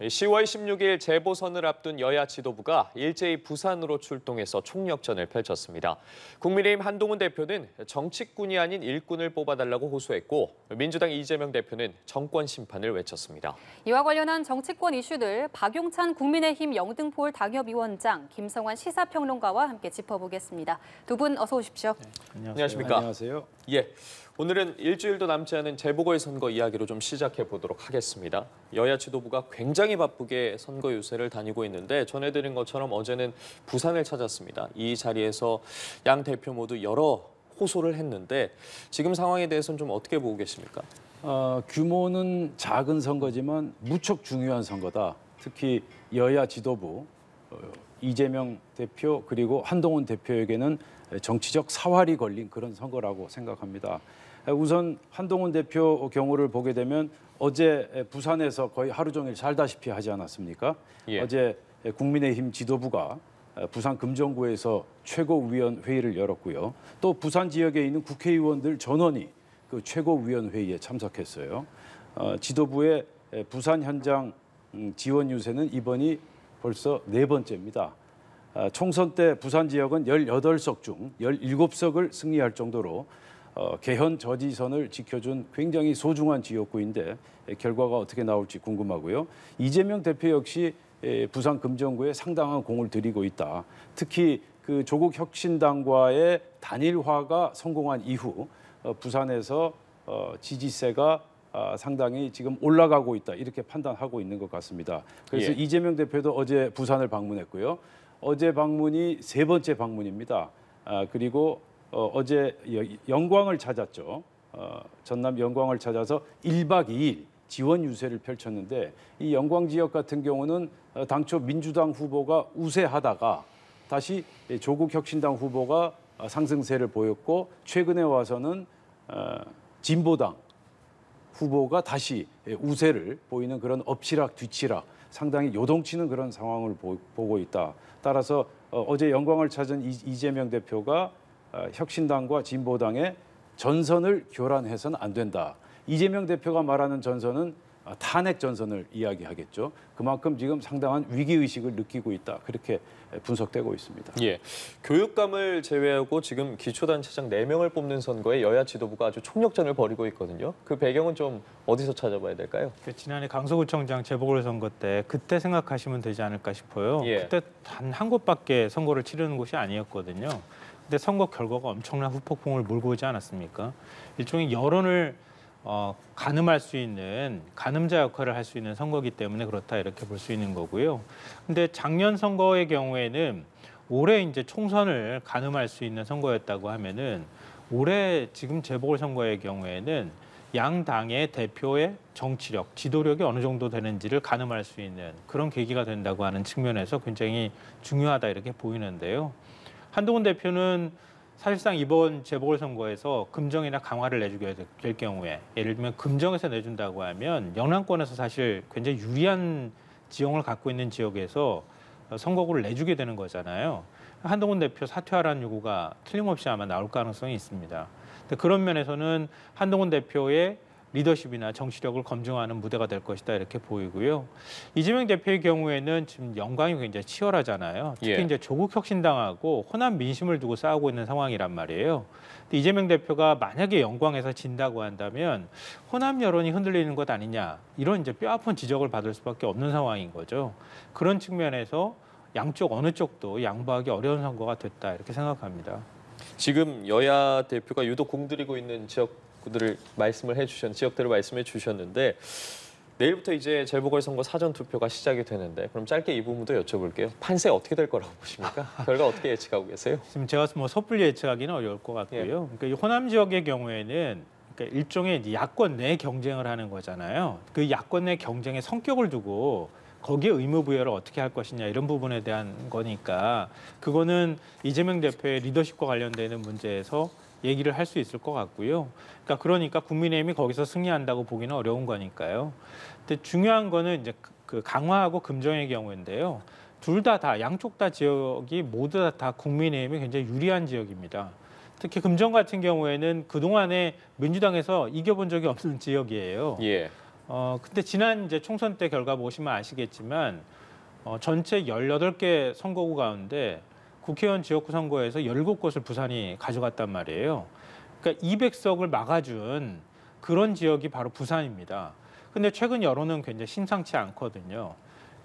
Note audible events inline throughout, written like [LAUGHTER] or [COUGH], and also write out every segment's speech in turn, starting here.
10월 16일 재보선을 앞둔 여야 지도부가 일제히 부산으로 출동해서 총력전을 펼쳤습니다. 국민의힘 한동훈 대표는 정치꾼이 아닌 일꾼을 뽑아달라고 호소했고 민주당 이재명 대표는 정권 심판을 외쳤습니다. 이와 관련한 정치권 이슈들 박용찬 국민의힘 영등포울 당협위원장, 김성환 시사평론가와 함께 짚어보겠습니다. 두 분 어서 오십시오. 안녕하십니까? 안녕하세요. 예, 오늘은 일주일도 남지 않은 재보궐선거 이야기로 좀 시작해 보도록 하겠습니다. 여야 지도부가 굉장히 바쁘게 선거 유세를 다니고 있는데 전해드린 것처럼 어제는 부산을 찾았습니다. 이 자리에서 양 대표 모두 여러 호소를 했는데 지금 상황에 대해서는 좀 어떻게 보고 계십니까? 어, 규모는 작은 선거지만 무척 중요한 선거다. 특히 여야 지도부 어, 이재명 대표 그리고 한동훈 대표에게는 정치적 사활이 걸린 그런 선거라고 생각합니다. 우선 한동훈 대표 경우를 보게 되면 어제 부산에서 거의 하루 종일 살다시피 하지 않았습니까? 예. 어제 국민의힘 지도부가 부산 금정구에서 최고위원 회의를 열었고요. 또 부산 지역에 있는 국회의원들 전원이 그 최고위원 회의에 참석했어요. 어, 지도부의 부산 현장 음, 지원 유세는 이번이 벌써 네 번째입니다. 아, 총선 때 부산 지역은 18석 중 17석을 승리할 정도로 어, 개헌 저지선을 지켜준 굉장히 소중한 지역구인데 에, 결과가 어떻게 나올지 궁금하고요. 이재명 대표 역시 에, 부산 금정구에 상당한 공을 들이고 있다. 특히 그 조국 혁신당과의 단일화가 성공한 이후 어, 부산에서 어, 지지세가 아, 상당히 지금 올라가고 있다 이렇게 판단하고 있는 것 같습니다. 그래서 예. 이재명 대표도 어제 부산을 방문했고요. 어제 방문이 세 번째 방문입니다. 아, 그리고 어, 여- 영광을 찾았죠. 어, 전남 영광을 찾아서 1박 2일 지원 유세를 펼쳤는데 이 영광 지역 같은 경우는 어, 당초 민주당 후보가 우세하다가 다시 조국 혁신당 후보가 어, 상승세를 보였고 최근에 와서는 어, 진보당 후보가 다시 우세를 보이는 그런 엎치락 뒤치락 상당히 요동치는 그런 상황을 보, 고 있다. 따라서 어, 어제 영광을 찾은 이, 이재명 대표가 어, 혁신당과 진보당의 전선을 교란해서는 안 된다. 이재명 대표가 말하는 전선은 어, 탄핵 전선을 이야기하겠죠. 그만큼 지금 상당한 위기 의식을 느끼고 있다. 그렇게 분석되고 있습니다. 예, 교육감을 제외하고 지금 기초단체장 4명을 뽑는 선거에 여야 지도부가 아주 총력전을 벌이고 있거든요. 그 배경은 좀 어디서 찾아봐야 될까요? 그 지난해 강서구청장 재보궐선거 때 그때 생각하시면 되지 않을까 싶어요. 예. 그때 단 한 곳밖에 선거를 치르는 곳이 아니었거든요. 근데 선거 결과가 엄청난 후폭풍을 몰고 오지 않았습니까? 일종의 여론을 어, 가늠할 수 있는 가늠자 역할을 할 수 있는 선거기 때문에 그렇다 이렇게 볼 수 있는 거고요. 근데 작년 선거의 경우에는 올해 이제 총선을 가늠할 수 있는 선거였다고 하면은 올해 지금 재보궐 선거의 경우에는 양 당의 대표의 정치력, 지도력이 어느 정도 되는지를 가늠할 수 있는 그런 계기가 된다고 하는 측면에서 굉장히 중요하다 이렇게 보이는데요. 한동훈 대표는 사실상 이번 재보궐선거에서 금정이나 강화를 내주게 될 경우에 예를 들면 금정에서 내준다고 하면 영남권에서 사실 굉장히 유리한 지형을 갖고 있는 지역에서 선거구를 내주게 되는 거잖아요. 한동훈 대표 사퇴하라는 요구가 틀림없이 아마 나올 가능성이 있습니다. 그런 면에서는 한동훈 대표의 리더십이나 정치력을 검증하는 무대가 될 것이다 이렇게 보이고요. 이재명 대표의 경우에는 지금 영광이 굉장히 치열하잖아요. 특히 예. 이제 조국 혁신당하고 호남 민심을 두고 싸우고 있는 상황이란 말이에요. 근데 이재명 대표가 만약에 영광에서 진다고 한다면 호남 여론이 흔들리는 것 아니냐 이런 이제 뼈아픈 지적을 받을 수밖에 없는 상황인 거죠. 그런 측면에서 양쪽 어느 쪽도 양보하기 어려운 선거가 됐다 이렇게 생각합니다. 지금 여야 대표가 유독 공들이고 있는 지역 들을 말씀을 해주셨 지역들을 말씀해 주셨는데 내일부터 이제 재보궐선거 사전 투표가 시작이 되는데 그럼 짧게 이 부분도 여쭤볼게요. 판세 어떻게 될 거라고 [LAUGHS] 보십니까? 결과 어떻게 예측하고 계세요? 지금 제가 뭐 섣불리 예측하기는 어려울 것 같고요. 예. 그러니까 이 호남 지역의 경우에는 그러니까 일종의 야권 내 경쟁을 하는 거잖아요. 그 야권 내 경쟁의 성격을 두고 거기에 의무 부여를 어떻게 할 것이냐 이런 부분에 대한 거니까 그거는 이재명 대표의 리더십과 관련되는 문제에서 얘기를 할 수 있을 것 같고요. 그러니까 그러니까 국민의힘이 거기서 승리한다고 보기는 어려운 거니까요. 근데 중요한 거는 이제 그- 그 강화하고 금정의 경우인데요. 둘 다 다 양쪽 다 지역이 모두 다, 다 국민의힘이 굉장히 유리한 지역입니다. 특히 금정 같은 경우에는 그 동안에 민주당에서 이겨본 적이 없는 지역이에요. 예. 어, 근데 지난 이제 총선 때 결과 보시면 아시겠지만 어, 전체 18개 선거구 가운데 국회의원 지역구 선거에서 17곳을 부산이 가져갔단 말이에요. 그러니까 200석을 막아준 그런 지역이 바로 부산입니다. 근데 최근 여론은 굉장히 심상치 않거든요.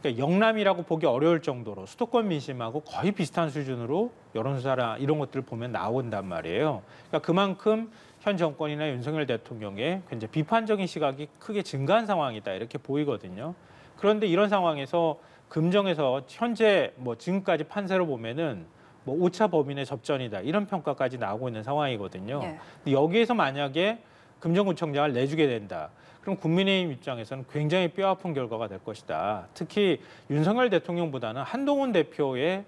그러니까 영남이라고 보기 어려울 정도로 수도권 민심하고 거의 비슷한 수준으로 여론조사나 이런 것들을 보면 나온단 말이에요. 그러니까 그만큼 현 정권이나 윤석열 대통령의 굉장히 비판적인 시각이 크게 증가한 상황이다 이렇게 보이거든요. 그런데 이런 상황에서 금정에서 현재 뭐 지금까지 판세로 보면은 뭐 오차 범인의 접전이다 이런 평가까지 나오고 있는 상황이거든요. 예. 근데 여기에서 만약에 금정구청장을 내주게 된다. 그럼 국민의힘 입장에서는 굉장히 뼈아픈 결과가 될 것이다. 특히 윤석열 대통령보다는 한동훈 대표의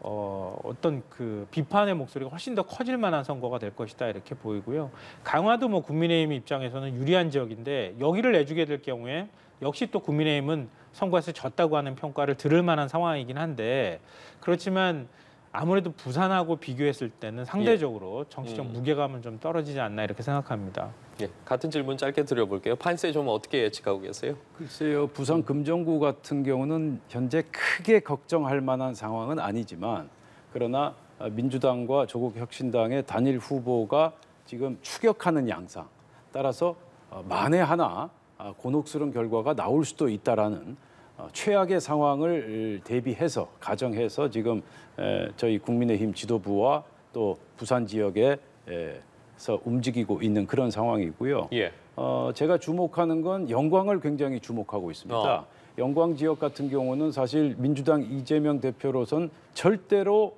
어, 어떤 그 비판의 목소리가 훨씬 더 커질 만한 선거가 될 것이다 이렇게 보이고요. 강화도 뭐 국민의힘 입장에서는 유리한 지역인데 여기를 내주게 될 경우에 역시 또 국민의힘은 선거에서 졌다고 하는 평가를 들을 만한 상황이긴 한데 그렇지만 아무래도 부산하고 비교했을 때는 상대적으로 정치적 음. 무게감은 좀 떨어지지 않나 이렇게 생각합니다. 예, 같은 질문 짧게 드려볼게요. 판세 좀 어떻게 예측하고 계세요? 글쎄요, 부산 금정구 같은 경우는 현재 크게 걱정할 만한 상황은 아니지만 그러나 어, 민주당과 조국혁신당의 단일 후보가 지금 추격하는 양상 따라서 어, 만에 하나 아, 곤혹스러운 결과가 나올 수도 있다라는 어, 최악의 상황을 대비해서 가정해서 지금 에, 저희 국민의힘 지도부와 또 부산 지역에서 움직이고 있는 그런 상황이고요. 예. 어, 제가 주목하는 건 영광을 굉장히 주목하고 있습니다. 어. 영광 지역 같은 경우는 사실 민주당 이재명 대표로선 절대로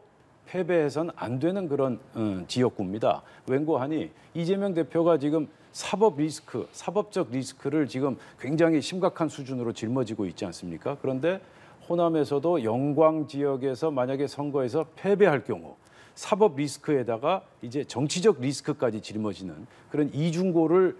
패배해선 안 되는 그런 어, 지역구입니다. 웬고하니 이재명 대표가 지금 사법 리스크, 사법적 리스크를 지금 굉장히 심각한 수준으로 짊어지고 있지 않습니까? 그런데 호남에서도 영광 지역에서 만약에 선거에서 패배할 경우 사법 리스크에다가 이제 정치적 리스크까지 짊어지는 그런 이중고를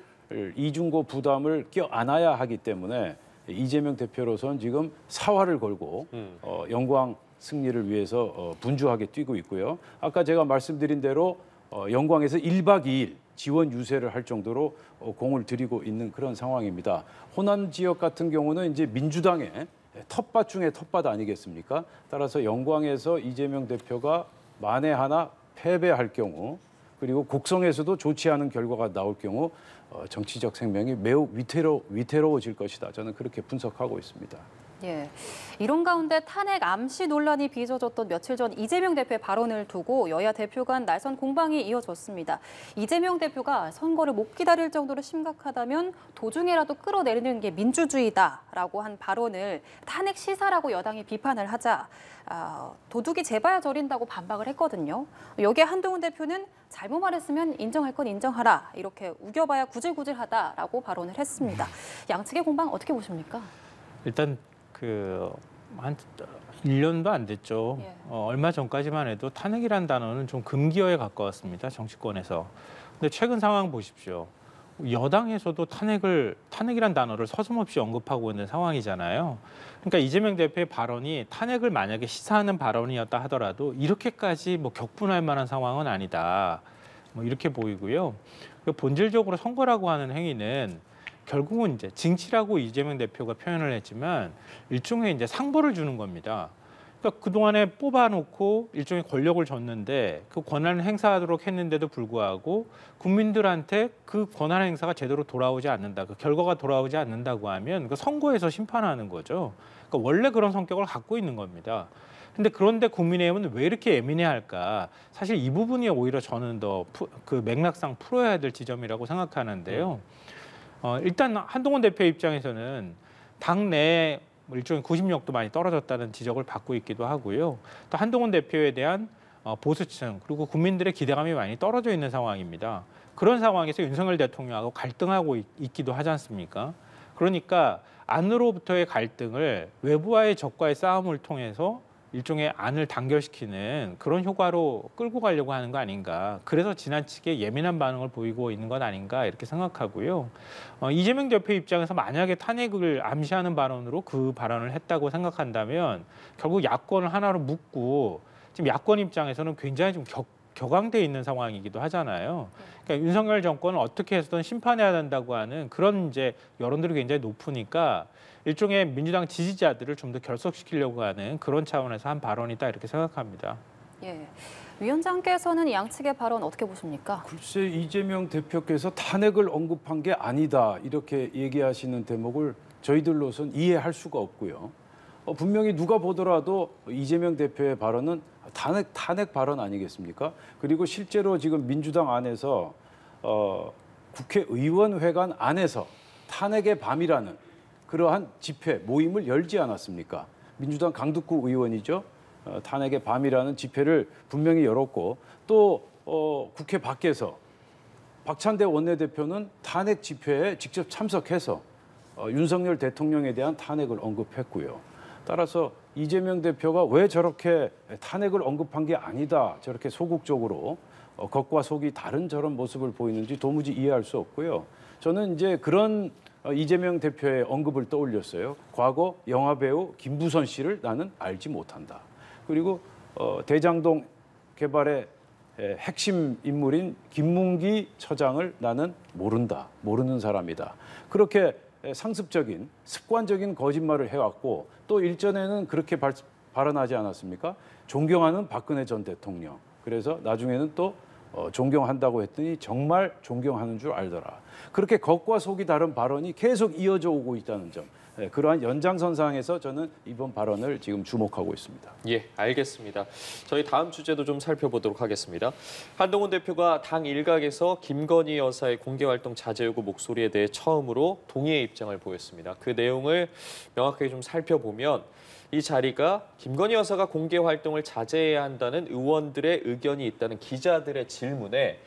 이중고 부담을 껴안아야 하기 때문에 이재명 대표로선 지금 사활을 걸고 음. 어, 영광 승리를 위해서 어, 분주하게 뛰고 있고요. 아까 제가 말씀드린 대로 어, 영광에서 1박 2일 지원 유세를 할 정도로 어, 공을 들이고 있는 그런 상황입니다. 호남 지역 같은 경우는 이제 민주당의 텃밭 중에 텃밭 아니겠습니까? 따라서 영광에서 이재명 대표가 만에 하나 패배할 경우 그리고 곡성에서도 좋지 않은 결과가 나올 경우 어, 정치적 생명이 매우 위태로, 위태로워질 것이다. 저는 그렇게 분석하고 있습니다. 예. 이런 가운데 탄핵 암시 논란이 빚어졌던 며칠 전 이재명 대표의 발언을 두고 여야 대표 간 날선 공방이 이어졌습니다. 이재명 대표가 선거를 못 기다릴 정도로 심각하다면 도중에라도 끌어내리는 게 민주주의다라고 한 발언을 탄핵 시사라고 여당이 비판을 하자 아, 도둑이 재봐야 저린다고 반박을 했거든요. 여기에 한동훈 대표는 잘못 말했으면 인정할 건 인정하라 이렇게 우겨봐야 구질구질하다라고 발언을 했습니다. 양측의 공방 어떻게 보십니까? 일단 그한 1년도 안 됐죠. 예. 어, 얼마 전까지만 해도 탄핵이라는 단어는 좀 금기어에 가까웠습니다. 정치권에서. 근데 최근 상황 보십시오. 여당에서도 탄핵을 탄핵이란 단어를 서슴없이 언급하고 있는 상황이잖아요. 그러니까 이재명 대표의 발언이 탄핵을 만약에 시사하는 발언이었다 하더라도 이렇게까지 뭐 격분할 만한 상황은 아니다. 뭐 이렇게 보이고요. 그리고 본질적으로 선거라고 하는 행위는 결국은 이제 징치라고 이재명 대표가 표현을 했지만 일종의 이제 상보를 주는 겁니다. 그러니까 그동안에 뽑아놓고 일종의 권력을 줬는데 그 권한을 행사하도록 했는데도 불구하고 국민들한테 그 권한 행사가 제대로 돌아오지 않는다. 그 결과가 돌아오지 않는다고 하면 그 선거에서 심판하는 거죠. 그러니까 원래 그런 성격을 갖고 있는 겁니다. 근데 그런데 국민의힘은 왜 이렇게 예민해할까? 사실 이 부분이 오히려 저는 더 그 맥락상 풀어야 될 지점이라고 생각하는데요. 어, 일단 한동훈 대표 입장에서는 당내 뭐 일종의 구심력도 많이 떨어졌다는 지적을 받고 있기도 하고요. 또 한동훈 대표에 대한 어, 보수층 그리고 국민들의 기대감이 많이 떨어져 있는 상황입니다. 그런 상황에서 윤석열 대통령하고 갈등하고 있, 있기도 하지 않습니까? 그러니까 안으로부터의 갈등을 외부와의 적과의 싸움을 통해서 일종의 안을 단결시키는 그런 효과로 끌고 가려고 하는 거 아닌가. 그래서 지나치게 예민한 반응을 보이고 있는 것 아닌가 이렇게 생각하고요. 어, 이재명 대표 입장에서 만약에 탄핵을 암시하는 발언으로 그 발언을 했다고 생각한다면 결국 야권을 하나로 묶고 지금 야권 입장에서는 굉장히 좀 격, 격앙돼 있는 상황이기도 하잖아요. 그러니까 윤석열 정권은 어떻게 해서든 심판해야 된다고 하는 그런 이제 여론들이 굉장히 높으니까 일종의 민주당 지지자들을 좀 더 결속시키려고 하는 그런 차원에서 한 발언이다 이렇게 생각합니다. 예. 위원장께서는 양측의 발언 어떻게 보십니까? 글쎄 이재명 대표께서 탄핵을 언급한 게 아니다 이렇게 얘기하시는 대목을 저희들로선 이해할 수가 없고요. 어, 분명히 누가 보더라도 이재명 대표의 발언은 탄핵 탄핵 발언 아니겠습니까? 그리고 실제로 지금 민주당 안에서 어, 국회의원회관 안에서 탄핵의 밤이라는 그러한 집회 모임을 열지 않았습니까? 민주당 강두구 의원이죠. 어, 탄핵의 밤이라는 집회를 분명히 열었고 또 어, 국회 밖에서 박찬대 원내대표는 탄핵 집회에 직접 참석해서 어, 윤석열 대통령에 대한 탄핵을 언급했고요. 따라서 이재명 대표가 왜 저렇게 탄핵을 언급한 게 아니다 저렇게 소극적으로 어, 겉과 속이 다른 저런 모습을 보이는지 도무지 이해할 수 없고요. 저는 이제 그런 어, 이재명 대표의 언급을 떠올렸어요. 과거 영화 배우 김부선 씨를 나는 알지 못한다. 그리고 어, 대장동 개발의 에, 핵심 인물인 김문기 처장을 나는 모른다, 모르는 사람이다. 그렇게 에, 상습적인 습관적인 거짓말을 해왔고 또 일전에는 그렇게 발, 발언하지 않았습니까? 존경하는 박근혜 전 대통령. 그래서 나중에는 또 어, 존경한다고 했더니 정말 존경하는 줄 알더라. 그렇게 겉과 속이 다른 발언이 계속 이어져 오고 있다는 점. 에, 그러한 연장선상에서 저는 이번 발언을 지금 주목하고 있습니다. 예, 알겠습니다. 저희 다음 주제도 좀 살펴보도록 하겠습니다. 한동훈 대표가 당 일각에서 김건희 여사의 공개 활동 자제 요구 목소리에 대해 처음으로 동의의 입장을 보였습니다. 그 내용을 명확하게 좀 살펴보면 이 자리가 김건희 여사가 공개 활동을 자제해야 한다는 의원들의 의견이 있다는 기자들의 질문에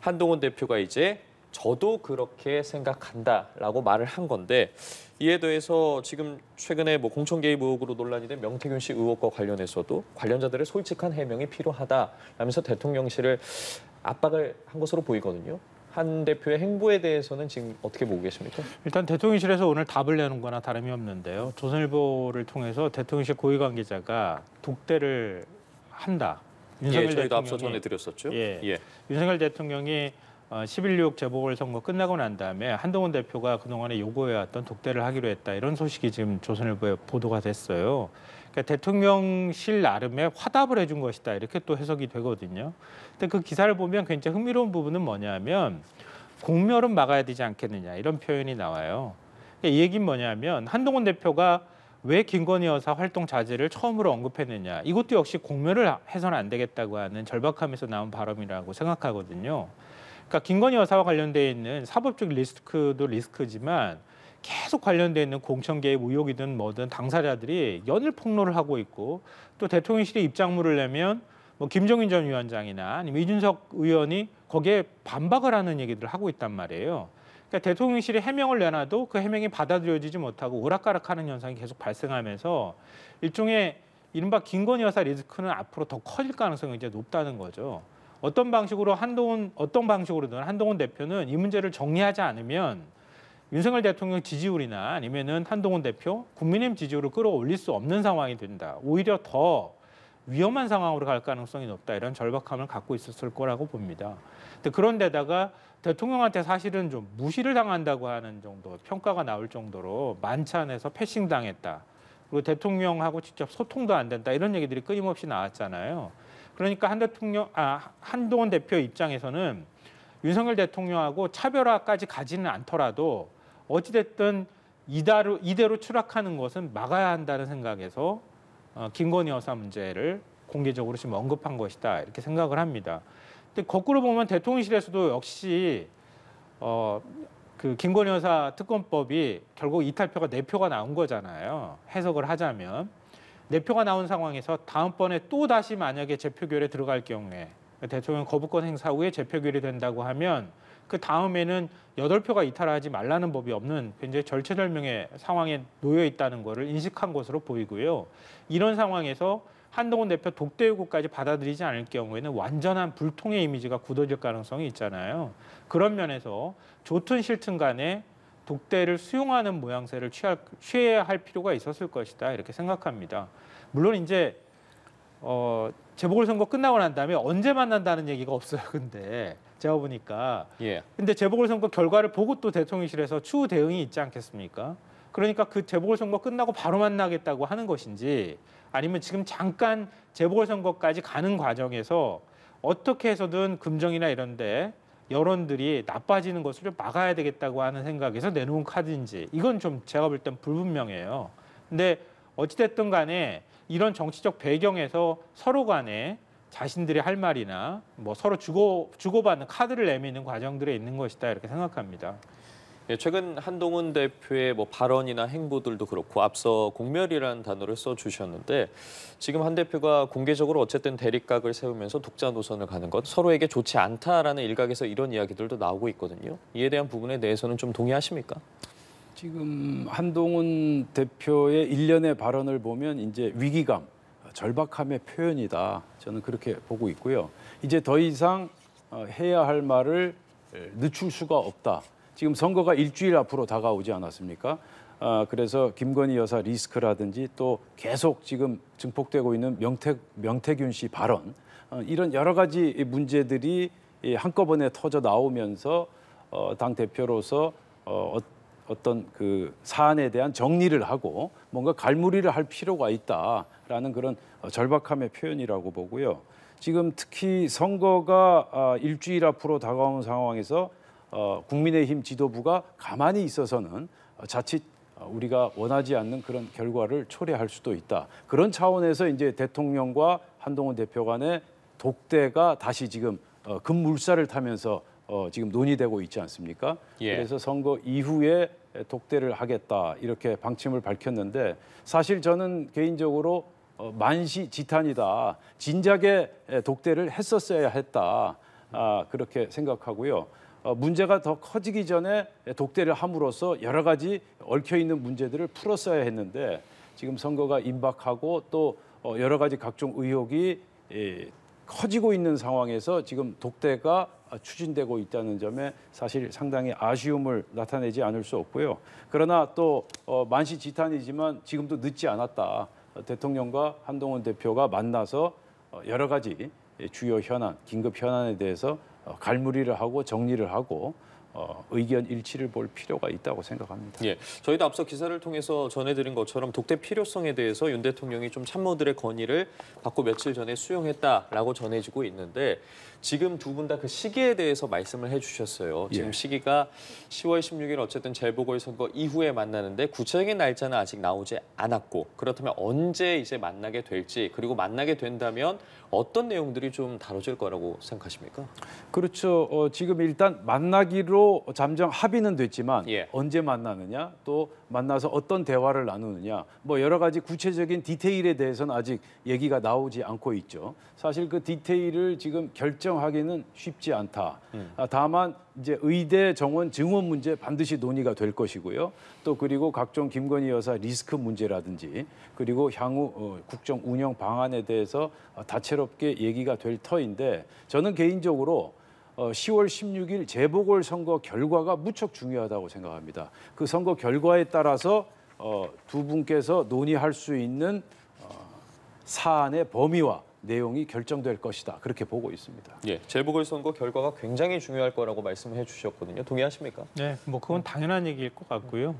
한동훈 대표가 이제 저도 그렇게 생각한다라고 말을 한 건데 이에 대해서 지금 최근에 뭐 공천 개입 의혹으로 논란이 된 명태균 씨 의혹과 관련해서도 관련자들의 솔직한 해명이 필요하다라면서 대통령실을 압박을 한 것으로 보이거든요. 한 대표의 행보에 대해서는 지금 어떻게 보고 계십니까? 일단 대통령실에서 오늘 답을 내는 거나 다름이 없는데요. 조선일보를 통해서 대통령실 고위 관계자가 독대를 한다. 예, 윤석열 저희도 앞서 대통령이 전해드렸었죠. 예. 예. 윤석열 대통령이 어, 11.6 재보궐선거 끝나고 난 다음에 한동훈 대표가 그동안에 요구해왔던 독대를 하기로 했다. 이런 소식이 지금 조선일보에 보도가 됐어요. 그러니까 대통령실 나름의 화답을 해준 것이다. 이렇게 또 해석이 되거든요. 근데 그 기사를 보면 굉장히 흥미로운 부분은 뭐냐면 공멸은 막아야 되지 않겠느냐 이런 표현이 나와요. 그러니까 이 얘기는 뭐냐면 한동훈 대표가 왜 김건희 여사 활동 자제를 처음으로 언급했느냐 이것도 역시 공멸을 해서는 안 되겠다고 하는 절박함에서 나온 발언이라고 생각하거든요. 그러니까 김건희 여사와 관련돼 있는 사법적 리스크도 리스크지만 계속 관련돼 있는 공천 개입 의혹이든 뭐든 당사자들이 연일 폭로를 하고 있고 또 대통령실이 입장문을 내면 뭐 김종인 전 위원장이나 아니면 이준석 의원이 거기에 반박을 하는 얘기들을 하고 있단 말이에요. 그러니까 대통령실이 해명을 내놔도 그 해명이 받아들여지지 못하고 오락가락하는 현상이 계속 발생하면서 일종의 이른바 김건희 여사 리스크는 앞으로 더 커질 가능성이 이제 높다는 거죠. 어떤 방식으로 한동훈 어떤 방식으로든 한동훈 대표는 이 문제를 정리하지 않으면 윤석열 대통령 지지율이나 아니면은 한동훈 대표 국민의힘 지지율을 끌어올릴 수 없는 상황이 된다. 오히려 더 위험한 상황으로 갈 가능성이 높다. 이런 절박함을 갖고 있었을 거라고 봅니다. 그런데다가 대통령한테 사실은 좀 무시를 당한다고 하는 정도 평가가 나올 정도로 만찬에서 패싱 당했다. 그리고 대통령하고 직접 소통도 안 된다. 이런 얘기들이 끊임없이 나왔잖아요. 그러니까 한 대통령 아 한동훈 대표 입장에서는 윤석열 대통령하고 차별화까지 가지는 않더라도 어찌 됐든 이대로, 이대로 추락하는 것은 막아야 한다는 생각에서 어, 김건희 여사 문제를 공개적으로 지금 언급한 것이다 이렇게 생각을 합니다. 근데 거꾸로 보면 대통령실에서도 역시 어, 그 김건희 여사 특검법이 결국 이탈표가 네 표가 나온 거잖아요. 해석을 하자면 네 표가 나온 상황에서 다음번에 또 다시 만약에 재표결에 들어갈 경우에 대통령 거부권 행사 후에 재표결이 된다고 하면 그 다음에는 여덟 표가 이탈하지 말라는 법이 없는 굉장히 절체절명의 상황에 놓여 있다는 것을 인식한 것으로 보이고요. 이런 상황에서 한동훈 대표 독대 요구까지 받아들이지 않을 경우에는 완전한 불통의 이미지가 굳어질 가능성이 있잖아요. 그런 면에서 좋든 싫든 간에 독대를 수용하는 모양새를 취할, 취해야 할 필요가 있었을 것이다 이렇게 생각합니다. 물론 이제 어, 재보궐선거 끝나고 난 다음에 언제 만난다는 얘기가 없어요. 근데 제가 보니까 예. 근데 재보궐선거 결과를 보고 또 대통령실에서 추후 대응이 있지 않겠습니까? 그러니까 그 재보궐선거 끝나고 바로 만나겠다고 하는 것인지 아니면 지금 잠깐 재보궐선거까지 가는 과정에서 어떻게 해서든 금정이나 이런데 여론들이 나빠지는 것을 좀 막아야 되겠다고 하는 생각에서 내놓은 카드인지 이건 좀 제가 볼 땐 불분명해요. 근데 어찌됐든 간에 이런 정치적 배경에서 서로 간에 자신들이 할 말이나 뭐 서로 주고 주고받는 카드를 내미는 과정들에 있는 것이다 이렇게 생각합니다. 예, 최근 한동훈 대표의 뭐 발언이나 행보들도 그렇고 앞서 공멸이라는 단어를 써주셨는데 지금 한 대표가 공개적으로 어쨌든 대립각을 세우면서 독자 노선을 가는 것 서로에게 좋지 않다라는 일각에서 이런 이야기들도 나오고 있거든요. 이에 대한 부분에 대해서는 좀 동의하십니까? 지금 한동훈 대표의 일련의 발언을 보면 이제 위기감, 절박함의 표현이다. 저는 그렇게 보고 있고요. 이제 더 이상 어, 해야 할 말을 늦출 수가 없다. 지금 선거가 일주일 앞으로 다가오지 않았습니까? 아, 그래서 김건희 여사 리스크라든지 또 계속 지금 증폭되고 있는 명태, 명태균 씨 발언 어, 이런 여러 가지 문제들이 이 한꺼번에 터져 나오면서 어, 당 대표로서 어, 어- 어떤 그 사안에 대한 정리를 하고 뭔가 갈무리를 할 필요가 있다라는 그런 어, 절박함의 표현이라고 보고요. 지금 특히 선거가 아, 일주일 앞으로 다가오는 상황에서 어, 국민의힘 지도부가 가만히 있어서는 어, 자칫 어, 우리가 원하지 않는 그런 결과를 초래할 수도 있다. 그런 차원에서 이제 대통령과 한동훈 대표 간의 독대가 다시 지금 어, 급물살을 타면서 어, 지금 논의되고 있지 않습니까? 예. 그래서 선거 이후에 독대를 하겠다 이렇게 방침을 밝혔는데 사실 저는 개인적으로 어, 만시지탄이다. 진작에 독대를 했었어야 했다. 아, 그렇게 생각하고요. 어, 문제가 더 커지기 전에 독대를 함으로써 여러 가지 얽혀 있는 문제들을 풀었어야 했는데 지금 선거가 임박하고 또 어, 여러 가지 각종 의혹이 예, 커지고 있는 상황에서 지금 독대가 추진되고 있다는 점에 사실 상당히 아쉬움을 나타내지 않을 수 없고요. 그러나 또 어, 만시지탄이지만 지금도 늦지 않았다. 어, 대통령과 한동훈 대표가 만나서 어, 여러 가지 주요 현안, 긴급 현안에 대해서 어, 갈무리를 하고 정리를 하고 어, 의견 일치를 볼 필요가 있다고 생각합니다. 예, 저희도 앞서 기사를 통해서 전해드린 것처럼 독대 필요성에 대해서 윤 대통령이 좀 참모들의 건의를 받고 며칠 전에 수용했다라고 전해지고 있는데 지금 두 분 다 그 시기에 대해서 말씀을 해주셨어요. 지금 예. 시기가 10월 16일 어쨌든 재보궐선거 이후에 만나는데 구체적인 날짜는 아직 나오지 않았고 그렇다면 언제 이제 만나게 될지 그리고 만나게 된다면 어떤 내용들이 좀 다뤄질 거라고 생각하십니까? 그렇죠. 어, 지금 일단 만나기로 잠정 합의는 됐지만 예. 언제 만나느냐, 또 만나서 어떤 대화를 나누느냐, 뭐 여러 가지 구체적인 디테일에 대해서는 아직 얘기가 나오지 않고 있죠. 사실 그 디테일을 지금 결정하기는 쉽지 않다. 아, 다만 이제 의대 정원 증원 문제 반드시 논의가 될 것이고요. 또 그리고 각종 김건희 여사 리스크 문제라든지 그리고 향후 어, 국정 운영 방안에 대해서 어, 다채롭게 얘기가 될 터인데 저는 개인적으로 어, 10월 16일 재보궐 선거 결과가 무척 중요하다고 생각합니다. 그 선거 결과에 따라서 어, 두 분께서 논의할 수 있는 어, 사안의 범위와 내용이 결정될 것이다. 그렇게 보고 있습니다. 예, 재보궐선거 결과가 굉장히 중요할 거라고 말씀해 주셨거든요. 동의하십니까? 네, 뭐 그건 당연한 얘기일 것 같고요.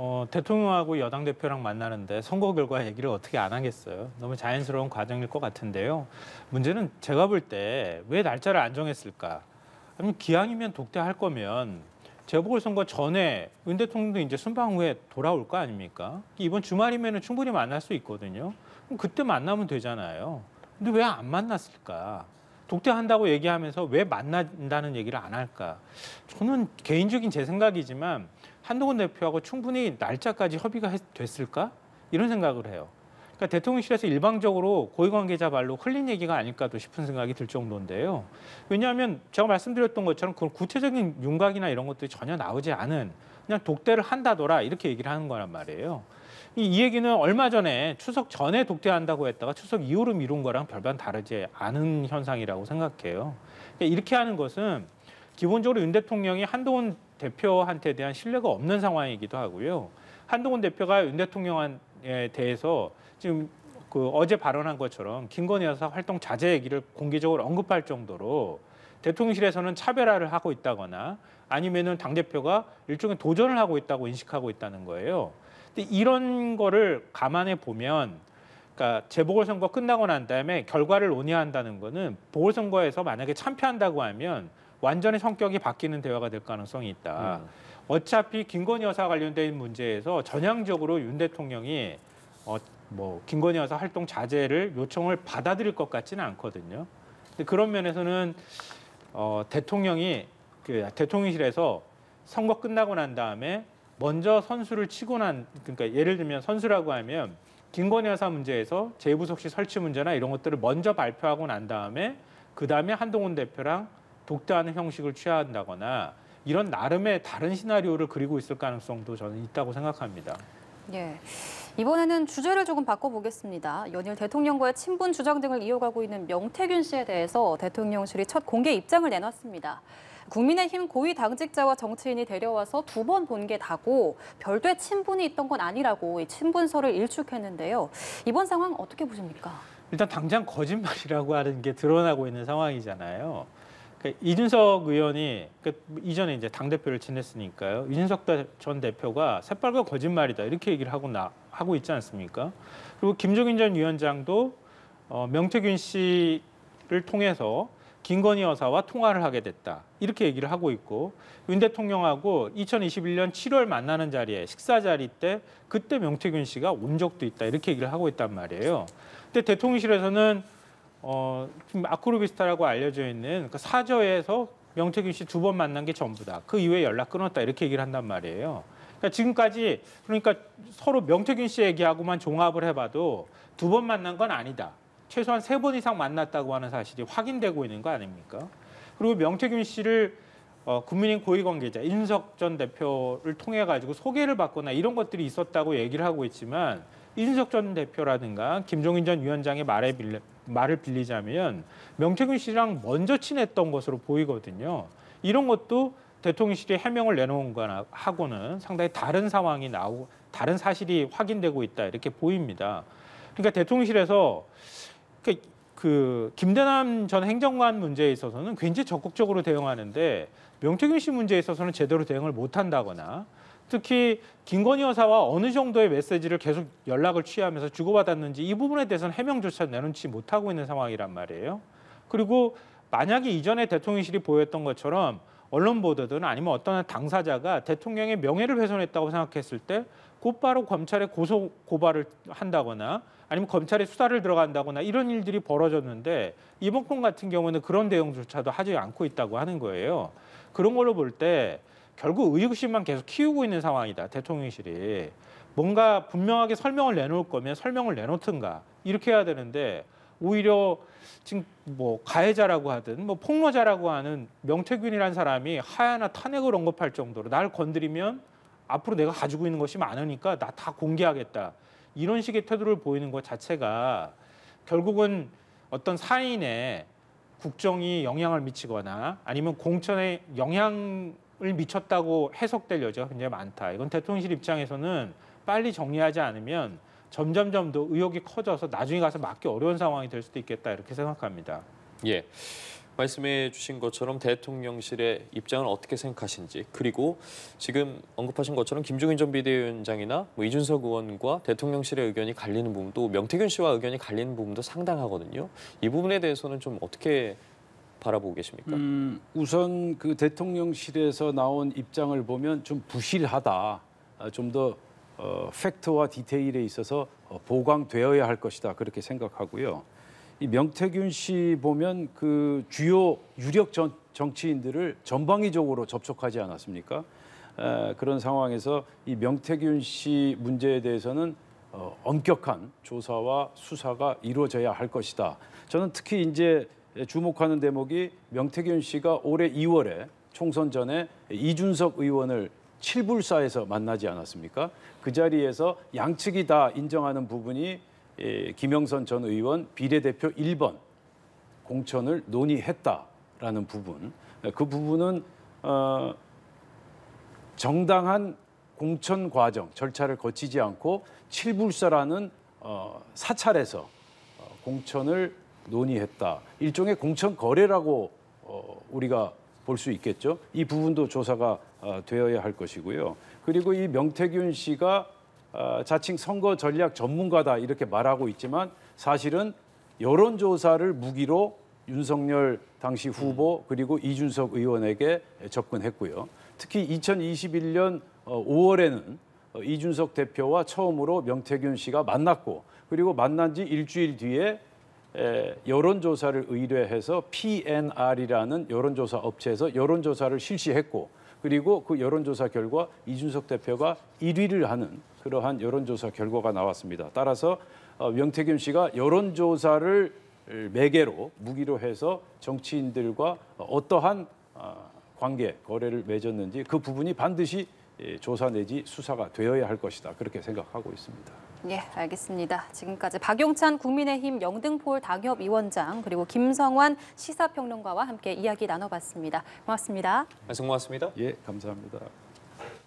어, 대통령하고 여당 대표랑 만나는데 선거 결과 얘기를 어떻게 안 하겠어요? 너무 자연스러운 과정일 것 같은데요. 문제는 제가 볼 때 왜 날짜를 안 정했을까? 아니 기왕이면 독대할 거면 재보궐선거 전에 윤 대통령도 이제 순방 후에 돌아올 거 아닙니까? 이번 주말이면 충분히 만날 수 있거든요. 그럼 그때 만나면 되잖아요. 근데 왜 안 만났을까? 독대한다고 얘기하면서 왜 만난다는 얘기를 안 할까? 저는 개인적인 제 생각이지만 한동훈 대표하고 충분히 날짜까지 협의가 했- 됐을까? 이런 생각을 해요. 그러니까 대통령실에서 일방적으로 고위관계자 말로 흘린 얘기가 아닐까도 싶은 생각이 들 정도인데요. 왜냐하면 제가 말씀드렸던 것처럼 그런 구체적인 윤곽이나 이런 것들이 전혀 나오지 않은 그냥 독대를 한다더라 이렇게 얘기를 하는 거란 말이에요. 이, 이 얘기는 얼마 전에 추석 전에 독대한다고 했다가 추석 이후로 미룬 거랑 별반 다르지 않은 현상이라고 생각해요. 그러니까 이렇게 하는 것은 기본적으로 윤 대통령이 한동훈 대표한테 대한 신뢰가 없는 상황이기도 하고요. 한동훈 대표가 윤 대통령에 대해서 지금 그 어제 발언한 것처럼 김건희 여사 활동 자제 얘기를 공개적으로 언급할 정도로 대통령실에서는 차별화를 하고 있다거나 아니면은 당 대표가 일종의 도전을 하고 있다고 인식하고 있다는 거예요. 근데 이런 거를 감안해 보면 그러니까 재보궐선거 끝나고 난 다음에 결과를 논의한다는 거는 보궐선거에서 만약에 참패한다고 하면 완전히 성격이 바뀌는 대화가 될 가능성이 있다. 음. 어차피 김건희 여사 관련된 문제에서 전향적으로 윤 대통령이 어, 뭐 김건희 여사 활동 자제를 요청을 받아들일 것 같지는 않거든요. 근데 그런 면에서는 어, 대통령이 그 대통령실에서 선거 끝나고 난 다음에 먼저 선수를 치고 난 그러니까 예를 들면 선수라고 하면 김건희 여사 문제에서 재부속실 설치 문제나 이런 것들을 먼저 발표하고 난 다음에 그 다음에 한동훈 대표랑 독대하는 형식을 취한다거나 이런 나름의 다른 시나리오를 그리고 있을 가능성도 저는 있다고 생각합니다. 예. 이번에는 주제를 조금 바꿔보겠습니다. 연일 대통령과의 친분 주장 등을 이어가고 있는 명태균 씨에 대해서 대통령실이 첫 공개 입장을 내놨습니다. 국민의힘 고위 당직자와 정치인이 데려와서 두 번 본 게 다고 별도의 친분이 있던 건 아니라고 이 친분설을 일축했는데요. 이번 상황 어떻게 보십니까? 일단 당장 거짓말이라고 하는 게 드러나고 있는 상황이잖아요. 그러니까 이준석 의원이 그 이전에 이제 당 대표를 지냈으니까요. 이준석 대- 전 대표가 새빨간 거짓말이다 이렇게 얘기를 하고 나 하고 있지 않습니까? 그리고 김종인 전 위원장도 어, 명태균 씨를 통해서 김건희 여사와 통화를 하게 됐다 이렇게 얘기를 하고 있고 윤 대통령하고 2021년 7월 만나는 자리에 식사 자리 때 그때 명태균 씨가 온 적도 있다 이렇게 얘기를 하고 있단 말이에요. 근데 대통령실에서는 어, 아크로비스타라고 알려져 있는 그 사저에서 명태균 씨 두 번 만난 게 전부다. 그 이후에 연락 끊었다 이렇게 얘기를 한단 말이에요. 그러니까 지금까지 그러니까 서로 명태균 씨 얘기하고만 종합을 해봐도 두 번 만난 건 아니다. 최소한 세 번 이상 만났다고 하는 사실이 확인되고 있는 거 아닙니까? 그리고 명태균 씨를 어, 국민의힘 고위 관계자 이준석 전 대표를 통해 가지고 소개를 받거나 이런 것들이 있었다고 얘기를 하고 있지만 이준석 전 대표라든가 김종인 전 위원장의 말에 빌려, 말을 빌리자면 명태균 씨랑 먼저 친했던 것으로 보이거든요. 이런 것도 대통령실이 해명을 내놓은 거나 하고는 상당히 다른 상황이 나오고 다른 사실이 확인되고 있다 이렇게 보입니다. 그러니까 대통령실에서 그, 그 김대남 전 행정관 문제에 있어서는 굉장히 적극적으로 대응하는데 명태균 씨 문제에 있어서는 제대로 대응을 못 한다거나 특히 김건희 여사와 어느 정도의 메시지를 계속 연락을 취하면서 주고받았는지 이 부분에 대해서는 해명조차 내놓지 못하고 있는 상황이란 말이에요. 그리고 만약에 이전에 대통령실이 보였던 것처럼 언론 보도든 아니면 어떤 당사자가 대통령의 명예를 훼손했다고 생각했을 때 곧바로 검찰에 고소 고발을 한다거나 아니면 검찰에 수사를 들어간다거나 이런 일들이 벌어졌는데 이번 건 같은 경우는 그런 대응조차도 하지 않고 있다고 하는 거예요. 그런 걸로 볼 때 결국 의혹심만 계속 키우고 있는 상황이다 대통령실이. 뭔가 분명하게 설명을 내놓을 거면 설명을 내놓든가 이렇게 해야 되는데 오히려 지금 뭐 가해자라고 하든 뭐 폭로자라고 하는 명태균이라는 사람이 하야나 탄핵을 언급할 정도로 날 건드리면 앞으로 내가 가지고 있는 것이 많으니까 나 다 공개하겠다. 이런 식의 태도를 보이는 것 자체가 결국은 어떤 사인의 국정이 영향을 미치거나 아니면 공천에 영향을 미쳤다고 해석될 여지가 굉장히 많다. 이건 대통령실 입장에서는 빨리 정리하지 않으면 점점점 더 의혹이 커져서 나중에 가서 막기 어려운 상황이 될 수도 있겠다 이렇게 생각합니다. 예. 말씀해 주신 것처럼 대통령실의 입장을 어떻게 생각하신지 그리고 지금 언급하신 것처럼 김종인 전 비대위원장이나 뭐 이준석 의원과 대통령실의 의견이 갈리는 부분도 명태균 씨와 의견이 갈리는 부분도 상당하거든요. 이 부분에 대해서는 좀 어떻게 바라보고 계십니까? 음, 우선 그 대통령실에서 나온 입장을 보면 좀 부실하다. 아, 좀더 어, 팩트와 디테일에 있어서 어, 보강되어야 할 것이다. 그렇게 생각하고요. 이 명태균 씨 보면 그 주요 유력 정, 정치인들을 전방위적으로 접촉하지 않았습니까? 에, 그런 상황에서 이 명태균 씨 문제에 대해서는 어, 엄격한 조사와 수사가 이루어져야 할 것이다. 저는 특히 이제 주목하는 대목이 명태균 씨가 올해 2월에 총선 전에 이준석 의원을 칠불사에서 만나지 않았습니까? 그 자리에서 양측이 다 인정하는 부분이 예, 김영선 전 의원 비례대표 1번 공천을 논의했다라는 부분. 그 부분은 어, 정당한 공천 과정 절차를 거치지 않고 칠불사라는 어, 사찰에서 어, 공천을 논의했다. 일종의 공천 거래라고 어, 우리가 볼 수 있겠죠. 이 부분도 조사가 어, 되어야 할 것이고요. 그리고 이 명태균 씨가 어, 자칭 선거 전략 전문가다 이렇게 말하고 있지만 사실은 여론조사를 무기로 윤석열 당시 후보 그리고 이준석 의원에게 접근했고요. 특히 2021년 5월에는 어, 이준석 대표와 처음으로 명태균 씨가 만났고 그리고 만난 지 일주일 뒤에 에, 여론조사를 의뢰해서 PNR이라는 여론조사 업체에서 여론조사를 실시했고 그리고 그 여론조사 결과 이준석 대표가 1위를 하는 그러한 여론조사 결과가 나왔습니다. 따라서 어, 명태균 씨가 여론조사를 매개로 무기로 해서 정치인들과 어떠한 어, 관계 거래를 맺었는지 그 부분이 반드시 예, 조사 내지 수사가 되어야 할 것이다 그렇게 생각하고 있습니다. 예, 알겠습니다. 지금까지 박용찬 국민의힘 영등포 당협위원장 그리고 김성환 시사평론가와 함께 이야기 나눠봤습니다. 고맙습니다. 말씀 고맙습니다. 예, 감사합니다.